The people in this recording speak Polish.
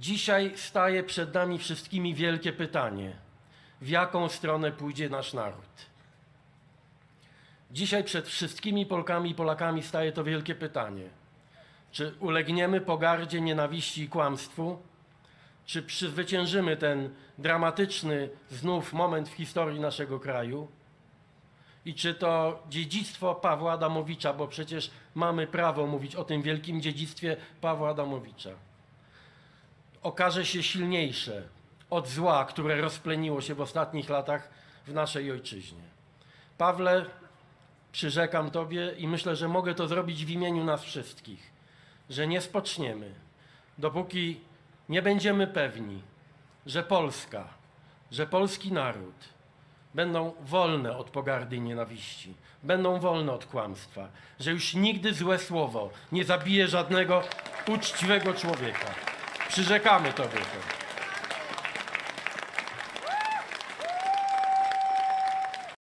Dzisiaj staje przed nami wszystkimi wielkie pytanie: w jaką stronę pójdzie nasz naród? Dzisiaj przed wszystkimi Polkami i Polakami staje to wielkie pytanie: czy ulegniemy pogardzie, nienawiści i kłamstwu? Czy przezwyciężymy ten dramatyczny znów moment w historii naszego kraju? I czy to dziedzictwo Pawła Adamowicza, bo przecież mamy prawo mówić o tym wielkim dziedzictwie Pawła Adamowicza, okaże się silniejsze od zła, które rozpleniło się w ostatnich latach w naszej ojczyźnie. Pawle, przyrzekam Tobie i myślę, że mogę to zrobić w imieniu nas wszystkich, że nie spoczniemy, dopóki nie będziemy pewni, że Polska, że polski naród będą wolne od pogardy i nienawiści, będą wolne od kłamstwa, że już nigdy złe słowo nie zabije żadnego uczciwego człowieka. Przyrzekamy Tobie to.